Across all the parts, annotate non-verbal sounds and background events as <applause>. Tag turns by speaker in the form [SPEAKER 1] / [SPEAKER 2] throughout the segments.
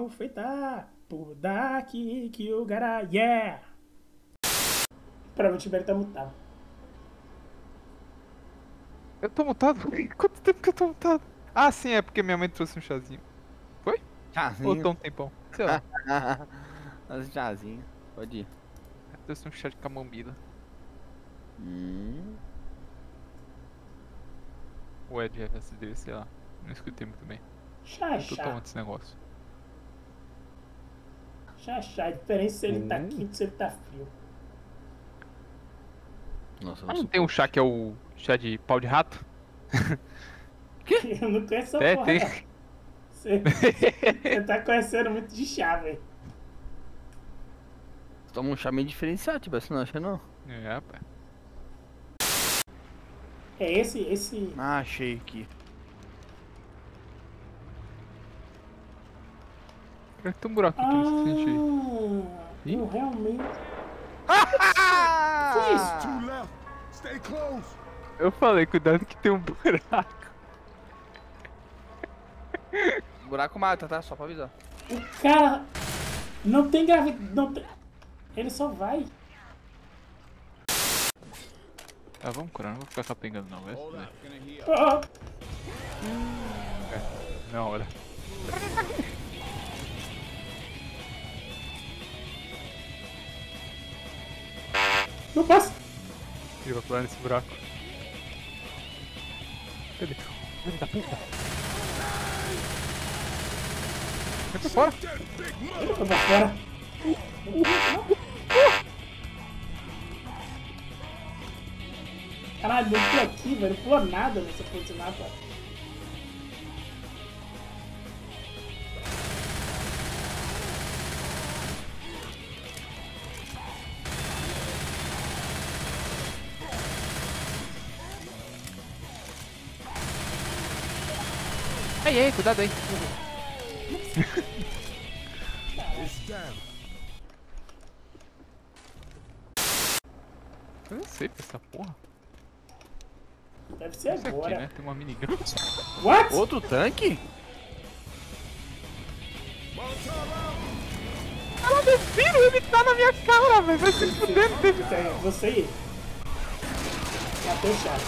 [SPEAKER 1] mal feita por daqui que o gara yeah! Pera, o Tibério tá mutado.
[SPEAKER 2] Eu tô mutado? Quanto tempo que eu tô mutado? Ah, sim, é porque minha mãe trouxe um chazinho. Foi? Ou
[SPEAKER 3] Chazinho.
[SPEAKER 2] tô um tempão? Sei lá. <laughs>
[SPEAKER 3] Chazinho. Pode ir.
[SPEAKER 2] trouxe um chá de camomila.
[SPEAKER 3] Hum.
[SPEAKER 2] Ou é de FSD, sei lá. Não escutei muito bem.
[SPEAKER 1] Chá,
[SPEAKER 2] Eu tô
[SPEAKER 1] chá.
[SPEAKER 2] tomando esse negócio.
[SPEAKER 1] Chá, chá. A diferença se ele tá
[SPEAKER 2] Hum.
[SPEAKER 1] quente se ele tá frio.
[SPEAKER 3] Nossa,
[SPEAKER 2] Ah, não tem um chá que é o chá de pau de rato? <laughs>
[SPEAKER 1] Eu não conheço essa
[SPEAKER 2] É,
[SPEAKER 1] porra,
[SPEAKER 2] tem.
[SPEAKER 1] Você, <laughs> você tá conhecendo muito de chá, velho.
[SPEAKER 3] Toma um chá meio diferenciado, tipo, você não acha não?
[SPEAKER 2] É, rapaz.
[SPEAKER 1] É esse, esse...
[SPEAKER 3] Ah, achei aqui.
[SPEAKER 2] Cara, tem um buraco aqui nesse sentido.
[SPEAKER 1] Ah,
[SPEAKER 2] Ih.
[SPEAKER 1] eu realmente...
[SPEAKER 3] Ah!
[SPEAKER 4] Close.
[SPEAKER 2] Eu falei, cuidado que tem um buraco.
[SPEAKER 3] Buraco mata, tá? Só pra avisar.
[SPEAKER 1] O cara não tem gravidade. Não tem... Ele só vai.
[SPEAKER 2] Ah, vamos curar, não vou ficar capengando não, vai se fuder.
[SPEAKER 1] Não passa.
[SPEAKER 2] Ele vai pular nesse buraco. Cadê? Filho da puta. Vai pra fora.
[SPEAKER 1] Foi pra fora. Caralho, ele pulou aqui, velho. Não pulou nada nessa porra mapa.
[SPEAKER 2] Ei, ei, cuidado aí. Eu não sei pra essa porra.
[SPEAKER 1] Deve ser
[SPEAKER 2] Isso aqui,
[SPEAKER 1] agora.
[SPEAKER 2] né? Tem uma minigun.
[SPEAKER 1] What?
[SPEAKER 3] Outro tanque?
[SPEAKER 2] Ela descendo, ele tá na minha cara, velho. Vai se fuder, teve.
[SPEAKER 1] Você ele. Matei o chat.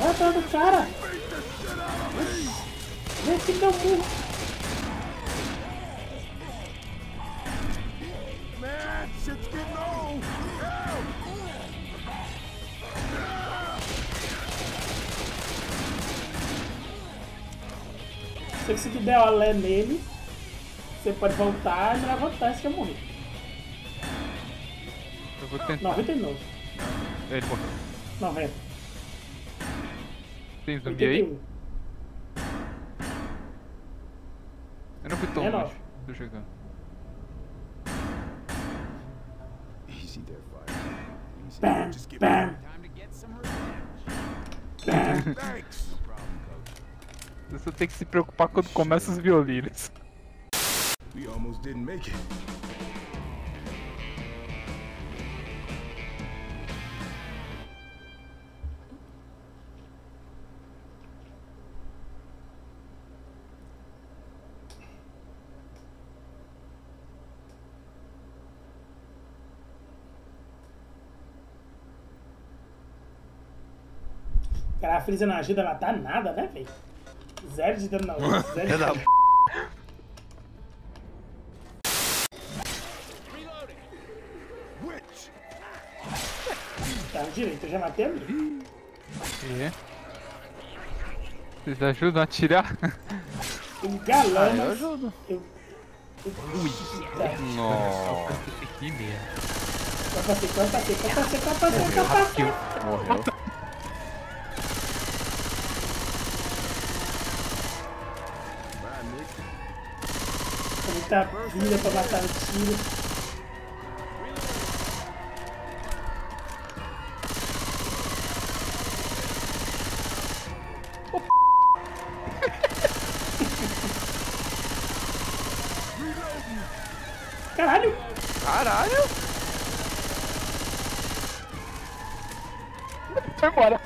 [SPEAKER 1] Olha a cara
[SPEAKER 4] shit's getting old. Help!
[SPEAKER 1] Se você der o alé nele, você pode voltar e vai voltar se você morrer.
[SPEAKER 2] Eu vou tentar.
[SPEAKER 1] 99.
[SPEAKER 2] Ele morreu.
[SPEAKER 1] 90.
[SPEAKER 2] Tem zumbi aí?
[SPEAKER 1] 81.
[SPEAKER 2] Eu não fui tão
[SPEAKER 1] É,
[SPEAKER 2] chegando.
[SPEAKER 4] Easy there. Thanks. <laughs>
[SPEAKER 2] Você tem que se preocupar quando começa os violinos.
[SPEAKER 4] We almost didn't make it.
[SPEAKER 1] Cara, a Freeza não ajuda, ela dá nada, né, velho? Zero de dano na outra, <laughs> zero de dano. Tá no direito, eu já matei a minha.
[SPEAKER 2] É. Vocês ajudam a atirar?
[SPEAKER 1] Um galão,
[SPEAKER 3] Ah, eu ajudo.
[SPEAKER 1] eu...
[SPEAKER 3] Nossa.
[SPEAKER 2] Que merda.
[SPEAKER 1] Copa C, Copa C, Copa C, Copa C, Copa C.
[SPEAKER 3] Morreu.
[SPEAKER 1] Muita vida pra matar o tiro. Caralho!
[SPEAKER 3] Caralho.
[SPEAKER 2] Foi embora.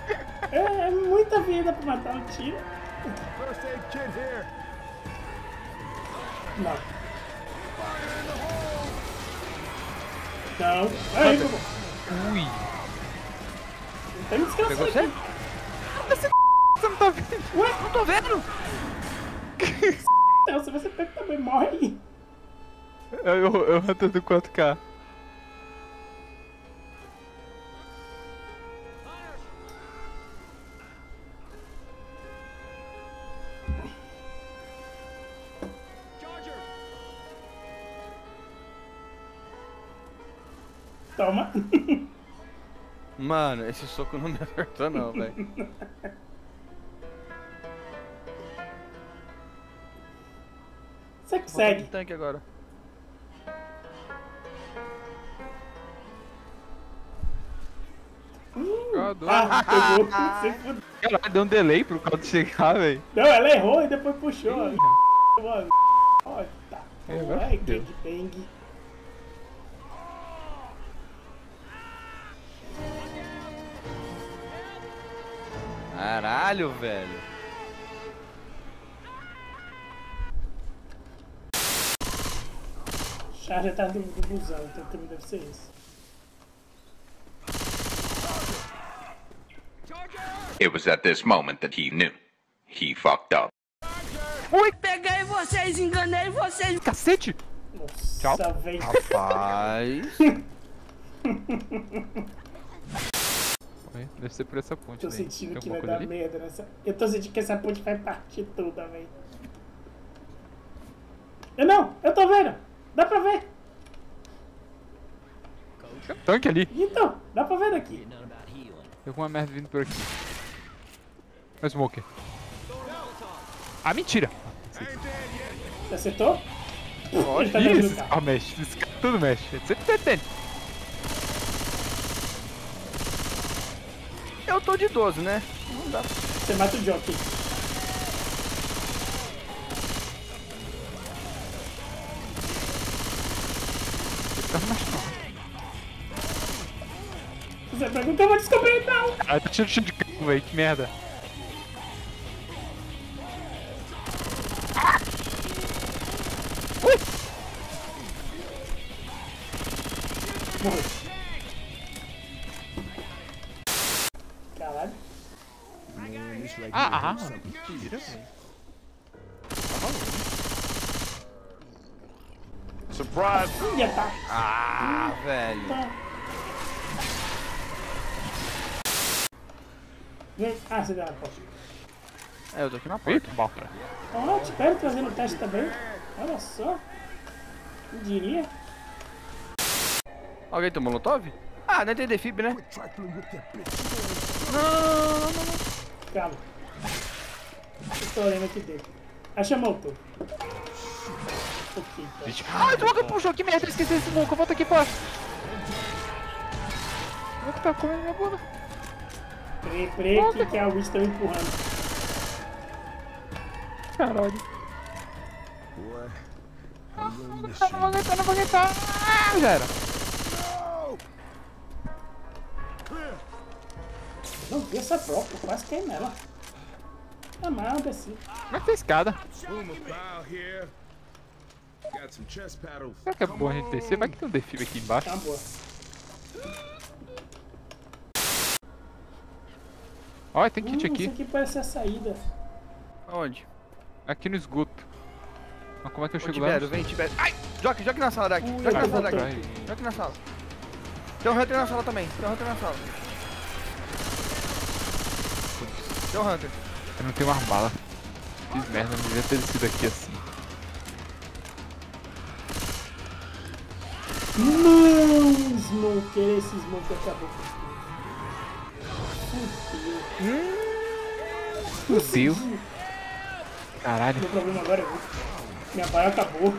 [SPEAKER 1] É, é muita vida pra matar um tiro.
[SPEAKER 4] First aid kit here.
[SPEAKER 1] Não. Não. Aí, pô.
[SPEAKER 2] Ui.
[SPEAKER 1] Tem que descansar.
[SPEAKER 3] Pegou você?
[SPEAKER 1] aqui. <laughs>
[SPEAKER 2] Você não tá vendo?
[SPEAKER 1] Ué,
[SPEAKER 3] Não tô vendo. <laughs>
[SPEAKER 1] então, se <laughs> você pega também, morre aí.
[SPEAKER 2] Eu, eu, eu do 4K.
[SPEAKER 3] Mano, esse soco não me acertou não, velho.
[SPEAKER 1] Você
[SPEAKER 3] Vou
[SPEAKER 1] consegue.
[SPEAKER 3] no tanque agora.
[SPEAKER 2] Jogador.
[SPEAKER 1] Ah, pegou. <laughs> Você fudeu.
[SPEAKER 2] Caralho, deu um delay pro caldo chegar, velho.
[SPEAKER 1] Não, ela errou e depois puxou. Mano. Olha, tá.
[SPEAKER 2] É, agora
[SPEAKER 1] Ai,
[SPEAKER 3] Caralho, velho.
[SPEAKER 1] Char já tá do, do busão, então também deve ser isso.
[SPEAKER 5] It was at this moment that he knew. He fucked up.
[SPEAKER 6] Peguei vocês, enganei vocês.
[SPEAKER 2] Cacete!
[SPEAKER 1] Nossa,
[SPEAKER 2] Tchau.
[SPEAKER 1] velho.
[SPEAKER 3] Rapaz. <laughs>
[SPEAKER 2] Deve ser por essa ponte
[SPEAKER 1] Tô sentindo
[SPEAKER 2] Tem
[SPEAKER 1] que vai dar
[SPEAKER 2] ali?
[SPEAKER 1] merda nessa. Eu tô sentindo que essa ponte vai partir toda, velho. Eu não, eu tô vendo. Dá pra ver.
[SPEAKER 2] Tem um tanque ali.
[SPEAKER 1] Então, dá pra ver daqui.
[SPEAKER 2] Tem alguma merda vindo por aqui. Olha o smoker. Ah, mentira!
[SPEAKER 1] Acertou? <laughs> Ele tá
[SPEAKER 2] Isso! Ah, mexe. Cara tudo mexe. Sempre tem.
[SPEAKER 3] Eu tô de 12, né? Não dá.
[SPEAKER 1] Você mata o Jockey.
[SPEAKER 2] Tá.
[SPEAKER 1] Você perguntou, eu vou descobrir então.
[SPEAKER 2] Ah, tá cheio de campo, velho. Que merda. Ah, ah. Mentira, velho.
[SPEAKER 4] Surprise!
[SPEAKER 1] Tá.
[SPEAKER 3] Ah, velho.
[SPEAKER 1] tá. Vem. Ah, você deu uma porta.
[SPEAKER 3] É, eu tô aqui na porta.
[SPEAKER 2] Eita, bala.
[SPEAKER 1] Ó, te pego trazendo o teste também. Olha só. Quem diria?
[SPEAKER 3] Alguém tomou molotov? Ah, não tem defib, né?
[SPEAKER 4] Trifling with that bitch.
[SPEAKER 1] Calma. Eu tô olhando aqui dentro. Achei motor. Ok, tá.
[SPEAKER 2] Vixe. Ai, droga, puxou. Que merda. eu Esqueci esse smoke. Volta aqui, pô. O que tá comendo minha bunda?
[SPEAKER 1] Peraí, peraí, que, que a Witch tá me empurrando.
[SPEAKER 2] Caralho.
[SPEAKER 4] Miss
[SPEAKER 2] Não vou aguentar, não vou aguentar. Ah, já era.
[SPEAKER 1] Não vi essa própria, quase caí nela. Ah, mas eu desci.
[SPEAKER 2] Como é que tem escada? Será que é bom a gente descer? Vai que tem um defib aqui embaixo.
[SPEAKER 1] Tá boa.
[SPEAKER 2] Olha, tem kit
[SPEAKER 1] Hum, Isso
[SPEAKER 2] aqui.
[SPEAKER 1] aqui parece a saída.
[SPEAKER 3] Aonde?
[SPEAKER 2] Aqui no esgoto. Mas como é que eu
[SPEAKER 3] Ô,
[SPEAKER 2] chego lá?
[SPEAKER 3] Tibério, vem, Tibério. Ai! Joque, joque na sala daqui.
[SPEAKER 1] Ui,
[SPEAKER 3] Joque na sala daqui. Joque na sala. Tem um Hunter na sala também. Tem um Hunter na sala. Tem um Hunter.
[SPEAKER 2] Eu não tenho mais bala. Fiz merda, não devia ter descido aqui assim.
[SPEAKER 1] Não, Smoker, esse Smoker acabou com Fudeu.
[SPEAKER 2] Fudeu. Caralho.
[SPEAKER 1] Meu problema agora é outro. Minha baia acabou.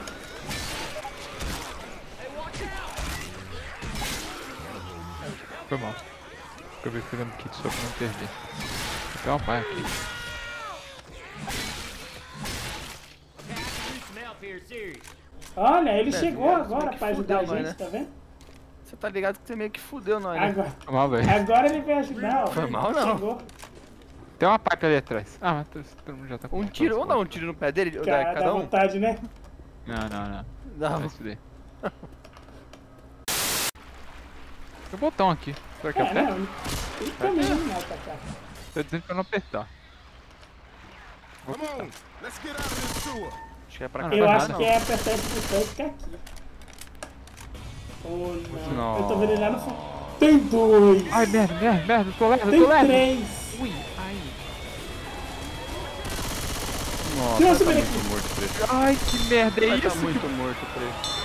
[SPEAKER 2] Foi mal. Acabei pegando kit só pra não perder. Tem uma pá aqui.
[SPEAKER 1] Olha, ele
[SPEAKER 3] É,
[SPEAKER 1] chegou agora
[SPEAKER 3] é que
[SPEAKER 1] pra ajudar a gente,
[SPEAKER 3] nós,
[SPEAKER 1] tá vendo?
[SPEAKER 3] Você tá ligado que você meio que fudeu nós, né?
[SPEAKER 1] Agora,
[SPEAKER 2] Foi mal, velho.
[SPEAKER 1] agora ele veio ajudar, ó.
[SPEAKER 3] Foi mal, não.
[SPEAKER 1] Chegou.
[SPEAKER 2] Tem uma pipe ali atrás. Ah, mas todo- mundo já tá com
[SPEAKER 3] Um tiro, vamos dar um
[SPEAKER 2] costas.
[SPEAKER 3] tiro no pé dele,
[SPEAKER 1] Cara,
[SPEAKER 3] da-
[SPEAKER 1] dá
[SPEAKER 3] cada um?
[SPEAKER 1] vontade, né?
[SPEAKER 2] Não, não, não.
[SPEAKER 3] Dava.
[SPEAKER 2] Vai se fuder. Tem um botão aqui. Será que
[SPEAKER 1] É,
[SPEAKER 2] aperta?
[SPEAKER 1] não. Tem caminho não pra cá.
[SPEAKER 2] Tô dizendo pra não apertar.
[SPEAKER 4] Come on, let's get out of this sewer.
[SPEAKER 3] Acho que é pra
[SPEAKER 2] Ah,
[SPEAKER 3] cá.
[SPEAKER 1] Eu acho
[SPEAKER 2] não.
[SPEAKER 1] que é apertar esse botão e ficar aqui. Ou não.
[SPEAKER 2] Não.
[SPEAKER 1] Eu tô vendo ele lá no fundo. Tem dois!
[SPEAKER 2] Ai, merda, merda, merda. Eu tô lerdo, eu
[SPEAKER 1] Tem
[SPEAKER 2] tô lerdo.
[SPEAKER 1] três!
[SPEAKER 2] Ui, ai.
[SPEAKER 3] Nossa,
[SPEAKER 1] Nossa,
[SPEAKER 3] vai tá muito morto preto.
[SPEAKER 2] Ai, que merda é
[SPEAKER 3] Vai tá
[SPEAKER 2] isso?
[SPEAKER 3] muito morto preto.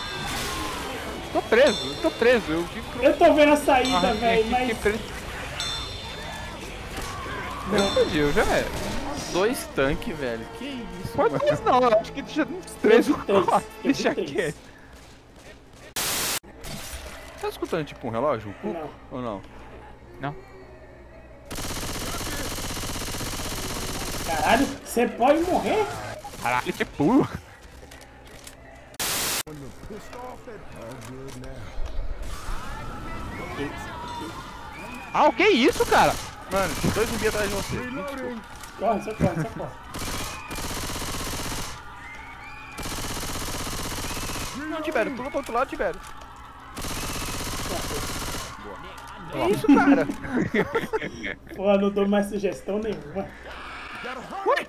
[SPEAKER 2] Tô preso, tô preso. Eu que
[SPEAKER 1] Eu tô vendo a saída,
[SPEAKER 2] Ah,
[SPEAKER 1] velho, mas.
[SPEAKER 2] que preso. Eu fodi, eu já era.
[SPEAKER 3] Dois tanques, velho. Que isso,
[SPEAKER 2] Pode
[SPEAKER 3] mano.
[SPEAKER 2] isso não, eu acho que já uns três ou quatro. Deixa quieto.
[SPEAKER 3] Tá escutando tipo um relógio? Um cuco?
[SPEAKER 1] Não.
[SPEAKER 3] Ou não?
[SPEAKER 2] Não.
[SPEAKER 1] Caralho, você pode morrer?
[SPEAKER 2] Caralho, que pulo. Ah, o que é isso, cara?
[SPEAKER 3] Mano, dois zumbis atrás de você.
[SPEAKER 1] Corre, só corre, só corre.
[SPEAKER 3] Não, Tibério, pula pro outro lado, Tibério. Que isso, cara? <laughs>
[SPEAKER 1] Pô, não dou mais sugestão nenhuma.
[SPEAKER 4] Hurry.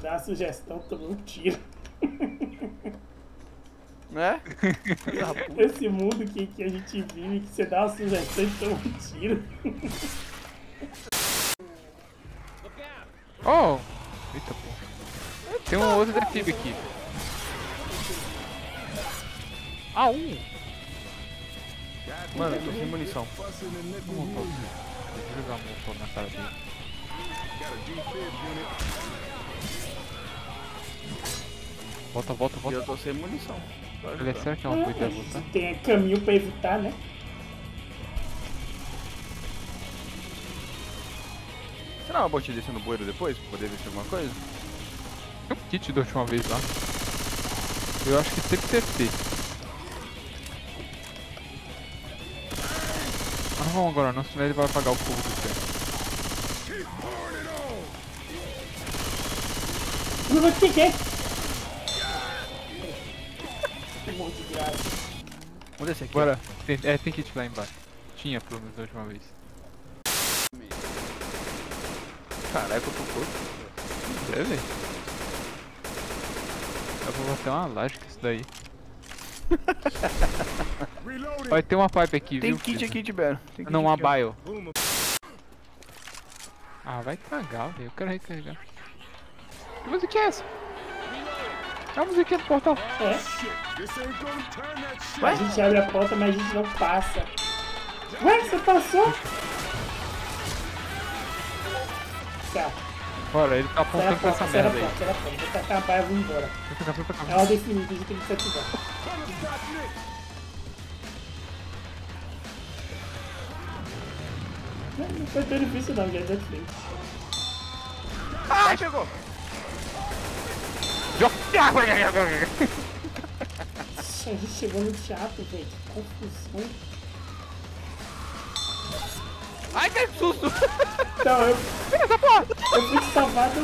[SPEAKER 1] Dá uma sugestão, tomei um tiro.
[SPEAKER 3] né? <laughs>
[SPEAKER 1] Esse mundo que, que a gente vive, que você dá uma sugestão e toma um tiro.
[SPEAKER 2] Oh! Eita porra. Tem um outro defib aqui. Ah, um!
[SPEAKER 3] Mano, eu tô sem munição.
[SPEAKER 4] Moving.
[SPEAKER 2] jogar um motor na cara dele.
[SPEAKER 4] A unit.
[SPEAKER 2] Volta, volta,
[SPEAKER 3] E
[SPEAKER 2] volta.
[SPEAKER 3] eu tô sem munição. Vai
[SPEAKER 2] Ele é será que é uma ideia voltar?
[SPEAKER 1] Tem caminho pra evitar, né?
[SPEAKER 3] Será uma botinha descendo no bueiro depois? Pra poder ver se tem alguma coisa?
[SPEAKER 2] Tem um kit da última vez lá. Eu acho que sempre TP. Ah, não vamos agora não, senão ele vai apagar o fogo do tempo.
[SPEAKER 1] Não que é? Que monte de graça.
[SPEAKER 3] Vamos descer aqui.
[SPEAKER 2] Bora, tem, é, tem kit lá embaixo. Tinha, pelo menos, da última vez.
[SPEAKER 3] Caralho, que eu tô.
[SPEAKER 2] Deve? Eu vou bater uma laje com isso daí. Vai ter uma pipe aqui,
[SPEAKER 3] Tem
[SPEAKER 2] viu?
[SPEAKER 3] kit aqui, Tibério. Tem kit
[SPEAKER 2] Não, uma bio. Ah, vai cagar, velho. Eu quero recarregar. Que música é essa? É a musiquinha do portal.
[SPEAKER 1] É,
[SPEAKER 4] shit.
[SPEAKER 1] a gente abre a porta, mas a gente não passa. Ué, você passou?
[SPEAKER 2] Bora, ele tá apontando pra essa merda aí.
[SPEAKER 1] porta, da porta. Vou tacar a baia e vou embora.
[SPEAKER 2] Vem pra cá, vem pra cá.
[SPEAKER 1] É ordem infinita, a gente tem que se ativar. Não, não foi tão difícil não, já é frente.
[SPEAKER 3] Ai, pegou!
[SPEAKER 1] Nossa, <laughs> a gente chegou no teatro, velho. Que confusão.
[SPEAKER 3] Ai, que susto!
[SPEAKER 1] Então, eu. Eu fui salvado.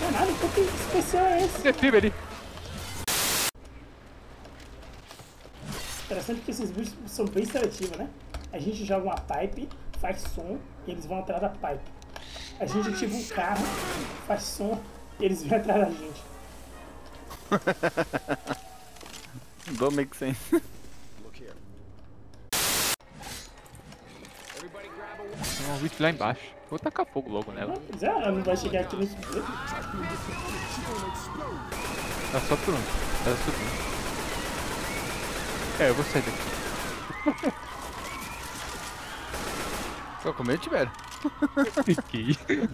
[SPEAKER 1] Caralho, que especial é esse?
[SPEAKER 2] Defib ali.
[SPEAKER 1] Interessante que esses bichos são bem seletivos, né? A gente joga uma pipe, faz som e eles vão atrás da pipe. A gente ativa um carro, faz som e eles vêm atrás da gente. <laughs>
[SPEAKER 3] Don't make sense.
[SPEAKER 2] Tem um bicho lá embaixo. Vou tacar fogo logo nela.
[SPEAKER 1] Mas é, ela não vai chegar aqui nesse dia.
[SPEAKER 2] Tá só por um. Tá subindo. É, eu vou sair daqui.
[SPEAKER 3] Tô com medo, Tibério? <laughs>
[SPEAKER 2] Fiquei. Como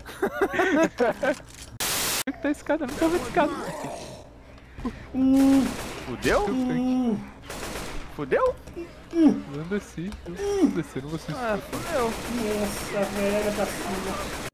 [SPEAKER 2] que tá a escada? Eu não tô vendo a escada.
[SPEAKER 3] Fudeu?
[SPEAKER 1] Hum,
[SPEAKER 3] Fudeu?
[SPEAKER 2] Anda assim. Anda assim, não vou se
[SPEAKER 3] Ah, fudeu.
[SPEAKER 1] nossa, velho, pra cima.